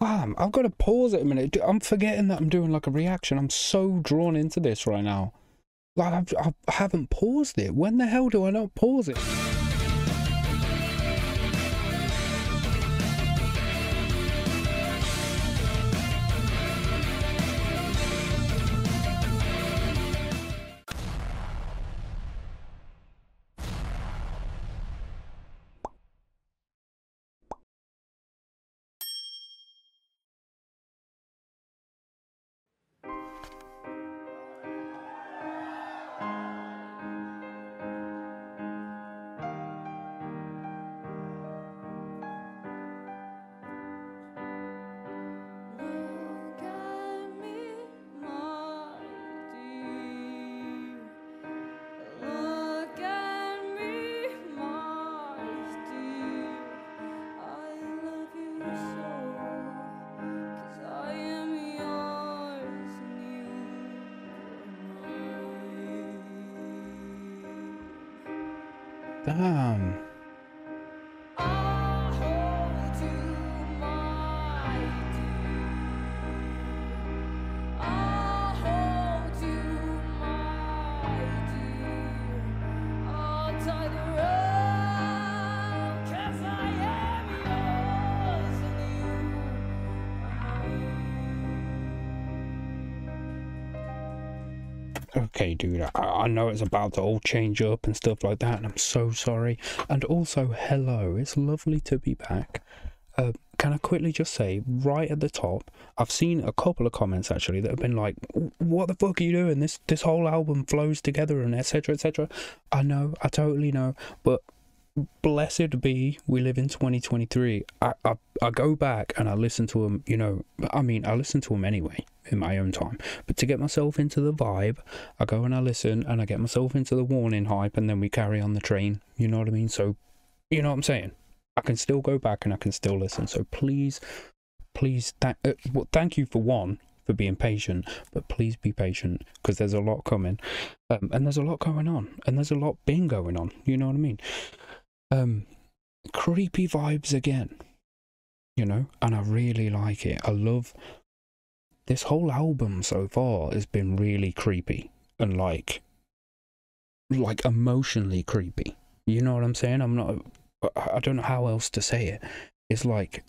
Bam! I've got to pause it a minute. I'm forgetting that I'm doing like a reaction. I'm so drawn into this right now. Like I've, I haven't paused it. When the hell do I not pause it? You Okay, dude, I, I know it's about to all change up and stuff like that, and I'm so sorry. And also, hello, it's lovely to be back. Uh, can I quickly just say, right at the top, I've seen a couple of comments actually that have been like, "What the fuck are you doing? This this whole album flows together and etc. etc." I know, I totally know, but blessed be we live in 2023 I, I i go back and i listen to them you know i mean i listen to them anyway in my own time. But to get myself into the vibe i go and i listen and i get myself into the warning hype and then we carry on the train. You know what i mean? So you know what i'm saying? I can still go back and i can still listen. So please please th- uh, well, thank you for one for being patient but please be patient because there's a lot coming. Um, and there's a lot going on and there's a lot been going on. You know what i mean um creepy vibes again you know and i really like it. I love this whole album so far has been really creepy and like like emotionally creepy. You know what i'm saying? I'm not i don't know how else to say it. It's like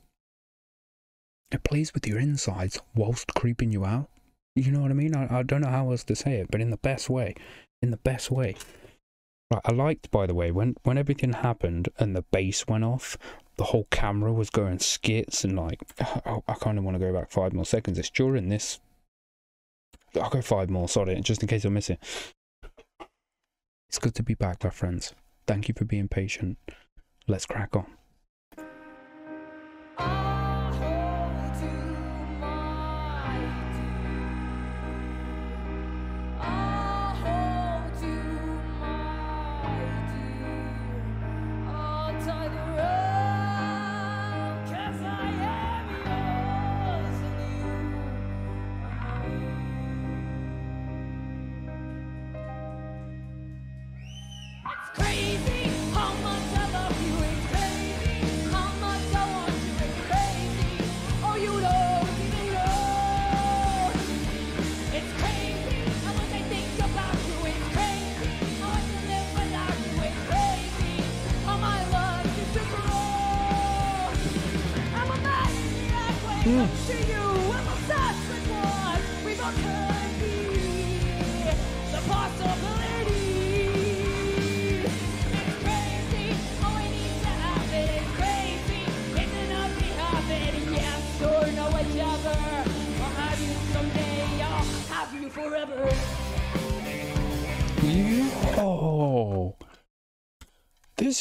it plays with your insides whilst creeping you out. You know what i mean? I, I don't know how else to say it but in the best way in the best way I liked, by the way, when when everything happened and the bass went off, the whole camera was going skits and like, oh, I, I kind of want to go back five more seconds. It's during this. I'll go five more, sorry, just in case I miss it. It's good to be back, my friends. Thank you for being patient. Let's crack on.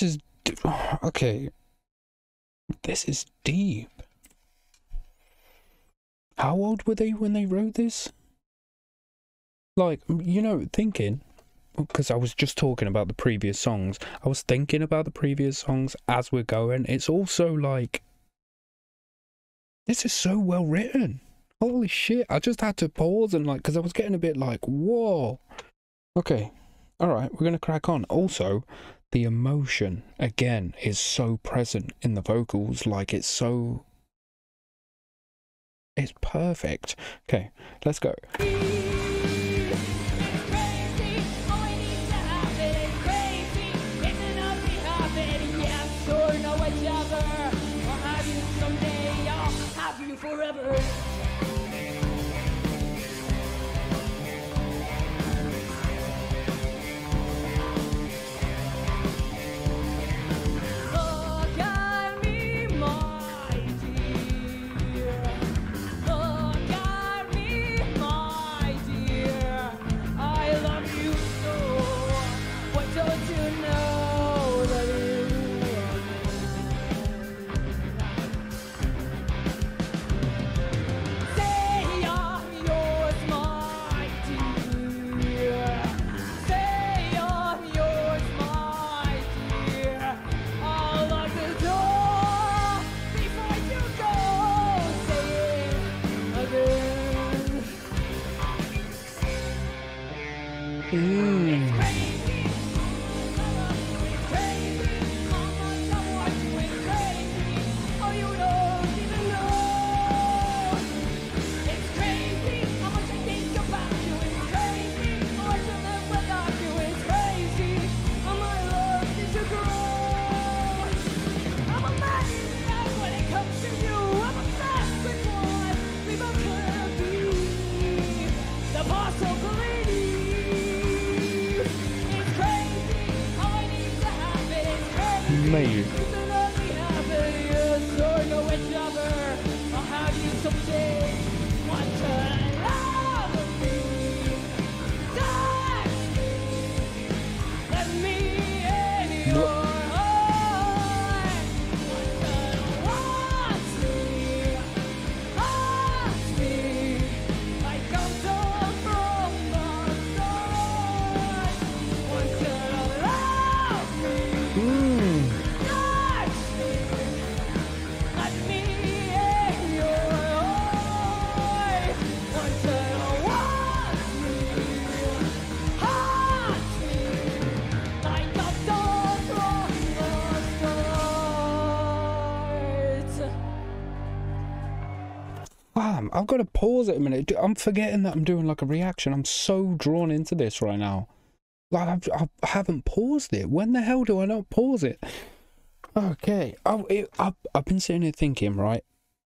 This is okay. This is deep. How old were they when they wrote this? Like, you know, thinking, because I was just talking about the previous songs. I was thinking about the previous songs as we're going. It's also like, this is so well written. Holy shit! I just had to pause and like, because I was getting a bit like, whoa. Okay, all right, we're gonna crack on. Also, the emotion again is so present in the vocals. Like it's so It's perfect. Okay, let's go. Mm. I've got to pause it a minute. I'm forgetting that I'm doing like a reaction. I'm so drawn into this right now. Like I've, I haven't paused it. When the hell do I not pause it? Okay, I, it, I've, I've been sitting here thinking, right,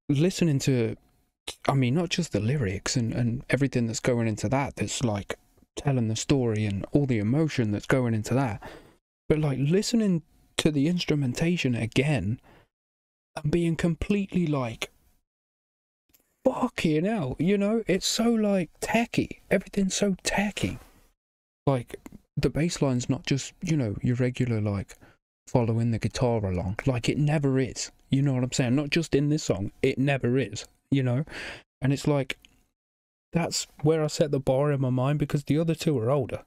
listening to, I mean, not just the lyrics and, and everything that's going into that, that's like telling the story and all the emotion that's going into that, but like listening to the instrumentation again and being completely like, fucking hell, you know, it's so like tacky. Everything's so tacky. Like the bass line's not just, you know, your regular like following the guitar along. Like it never is. You know what I'm saying? Not just in this song, it never is, you know? And it's like that's where I set the bar in my mind because the other two are older.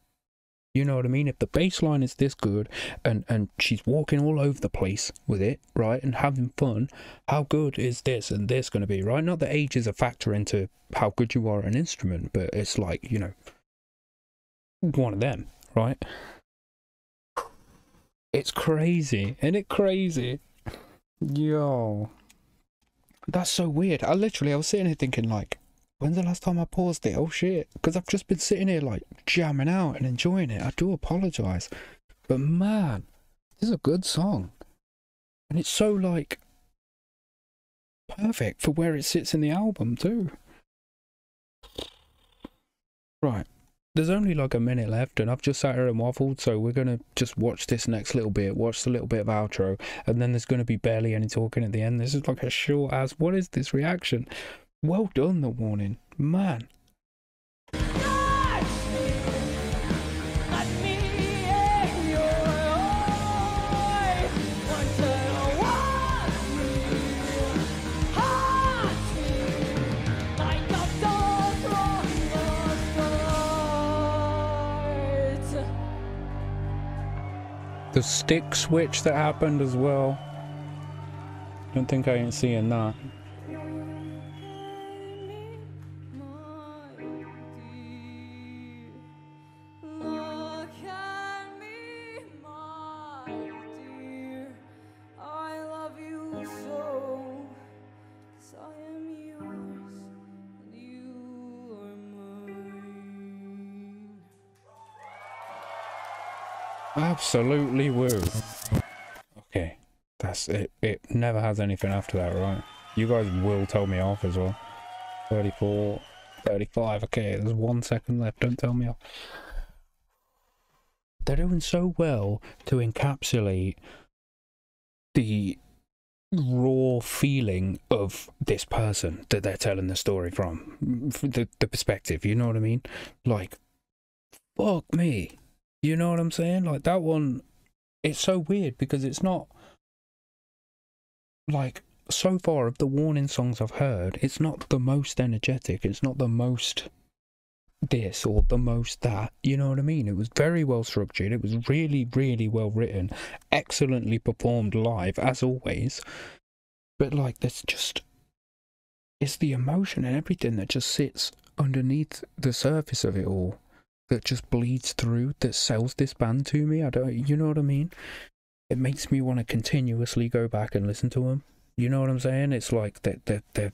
You know what I mean? If the bass line is this good and, and she's walking all over the place with it, right, and having fun, how good is this and this going to be, right? Not that age is a factor into how good you are at an instrument, but it's like, you know, one of them, right? It's crazy. Isn't it crazy? Yo. That's so weird. I literally, I was sitting here thinking, like, when's the last time I paused it? Oh shit. Because I've just been sitting here, like, jamming out and enjoying it. I do apologize. But man, this is a good song. And it's so, like, perfect for where it sits in the album, too. Right. There's only like a minute left, and I've just sat here and waffled, so we're gonna just watch this next little bit, watch the little bit of outro, and then there's gonna be barely any talking at the end. This is like a short ass. What is this reaction? Well done, the warning, man. The stick switch that happened as well. Don't think I ain't seeing that. Absolutely woo. Okay, that's it. It never has anything after that, right? You guys will tell me off as well. 34, 35. Okay, there's one second left. Don't tell me off. They're doing so well to encapsulate the raw feeling of this person that they're telling the story from. The, the perspective, you know what I mean? Like, fuck me. You know what I'm saying? Like, that one, it's so weird because it's not like so far of the warning songs I've heard, it's not the most energetic. It's not the most this or the most that. You know what I mean? It was very well structured. It was really, really well written. Excellently performed live, as always. But like, there's just. It's the emotion and everything that just sits underneath the surface of it all that just bleeds through that sells this band to me. I don't, you know what I mean? It makes me want to continuously go back and listen to them. You know what I'm saying? It's like they they they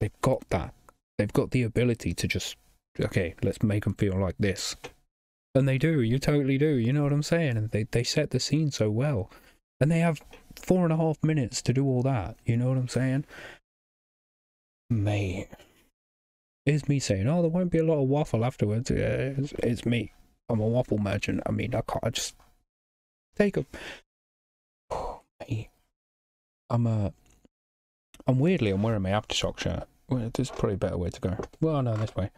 they've got that. They've got the ability to just okay, let's make them feel like this, and they do. You totally do. You know what I'm saying? And they they set the scene so well, and they have four and a half minutes to do all that. You know what I'm saying? Mate, is me saying, oh, there won't be a lot of waffle afterwards. Yeah, it's, it's me. I'm a waffle merchant. I mean, I can't I just take a. I'm uh, I'm weirdly I'm wearing my aftershock shirt. Well, there's probably a better way to go. Well, no, this way.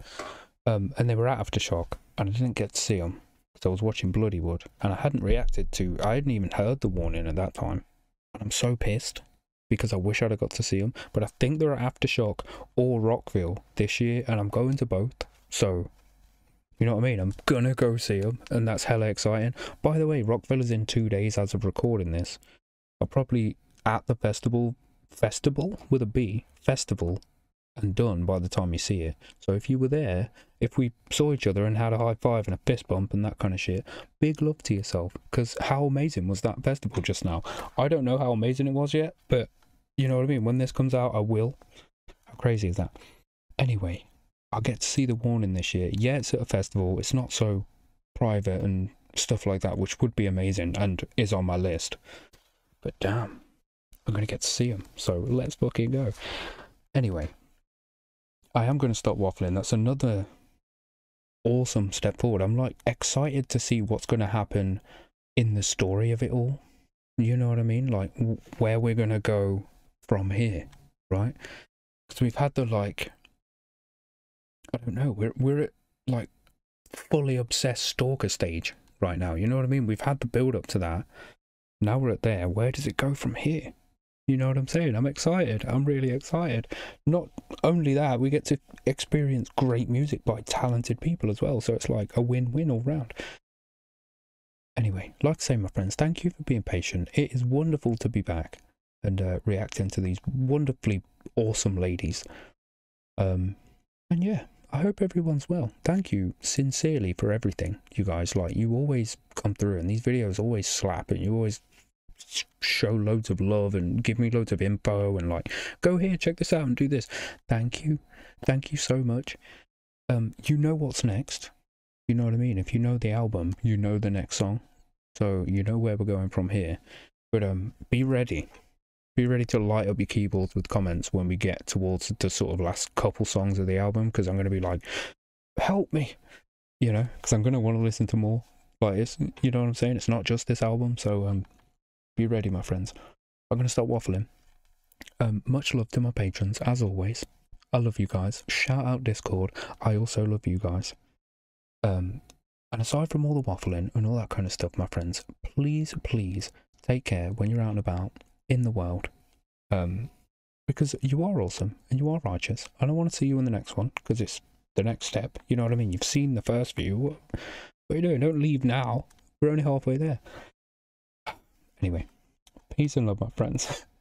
Um, and they were at aftershock, and I didn't get to see them because I was watching Bloodywood, and I hadn't reacted to. I hadn't even heard the warning at that time, and I'm so pissed because I wish I'd have got to see them. But I think they're at aftershock or Rockville this year, and I'm going to both. So. You know what I mean? I'm gonna go see them, and that's hella exciting. By the way, Rockville is in two days as of recording this. I'll probably at the festival festival with a B festival and done by the time you see it. So if you were there, if we saw each other and had a high five and a fist bump and that kind of shit, big love to yourself. Because how amazing was that festival just now? I don't know how amazing it was yet, but you know what I mean. When this comes out, I will. How crazy is that? Anyway, I'll get to see the warning this year. Yeah, it's at a festival. It's not so private and stuff like that, which would be amazing and is on my list. But damn, I'm going to get to see him. So let's fucking go. Anyway, I am going to stop waffling. That's another awesome step forward. I'm like excited to see what's going to happen in the story of it all. You know what I mean? Like where we're going to go from here, right? Because we've had the like, I don't know, we're, we're at like fully obsessed stalker stage right now. You know what I mean? We've had the build up to that. Now we're at there. Where does it go from here? You know what I'm saying? I'm excited. I'm really excited. Not only that, we get to experience great music by talented people as well. So it's like a win win all round. Anyway, like I say, my friends, thank you for being patient. It is wonderful to be back and uh, reacting to these wonderfully awesome ladies. Um, and yeah, I hope everyone's well. Thank you sincerely for everything, you guys. Like, you always come through, and these videos always slap, and you always show loads of love and give me loads of info and like go here check this out and do this. Thank you. Thank you so much. Um you know what's next. You know what i mean? If you know the album you know the next song. So you know where we're going from here. But um be ready. Be ready to light up your keyboards with comments when we get towards the sort of last couple songs of the album because i'm going to be like help me you know because i'm going to want to listen to more. Like it's you know what i'm saying? It's not just this album so um be ready, my friends. I'm going to start waffling. Um, much love to my patrons, as always. I love you guys. Shout out Discord. I also love you guys. Um, and aside from all the waffling and all that kind of stuff, my friends, please, please take care when you're out and about in the world. Um, because you are awesome and you are righteous. And I want to see you in the next one because it's the next step. You know what I mean? You've seen the first. What, what are you doing? Don't leave now. We're only halfway there. Anyway, peace and love, my friends.